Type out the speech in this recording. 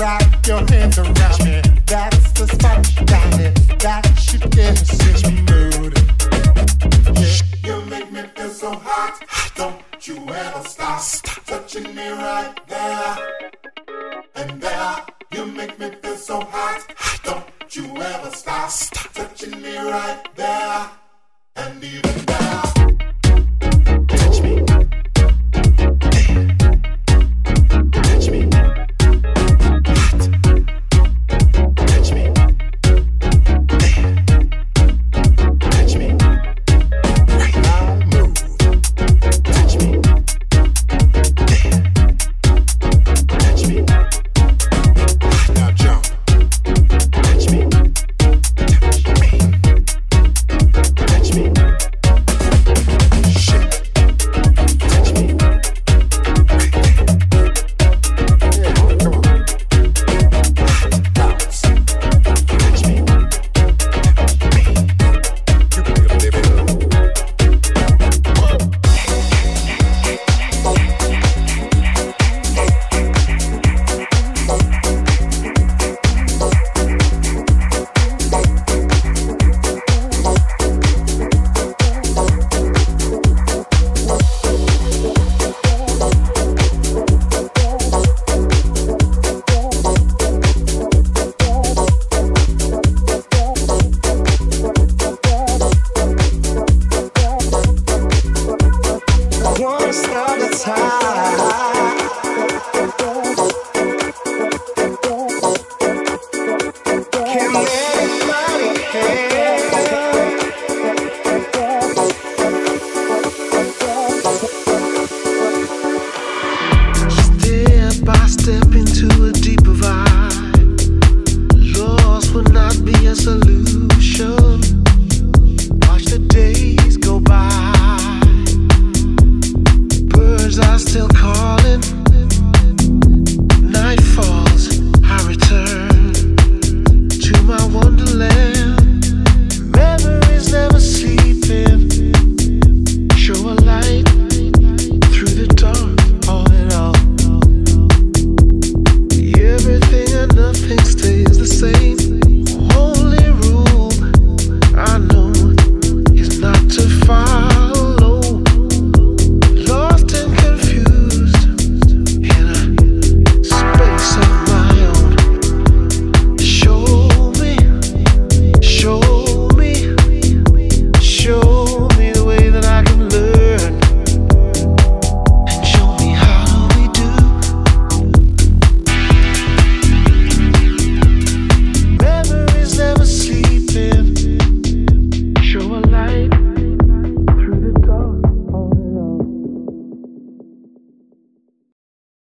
Wrap your hands around me. That's the spot it. That should get us stop touching me right there and there. You make me feel so hot. Don't you ever stop touching me right there and there by step into a deeper vibe. Loss will not be a solution. Watch the days go by. Birds are still calling.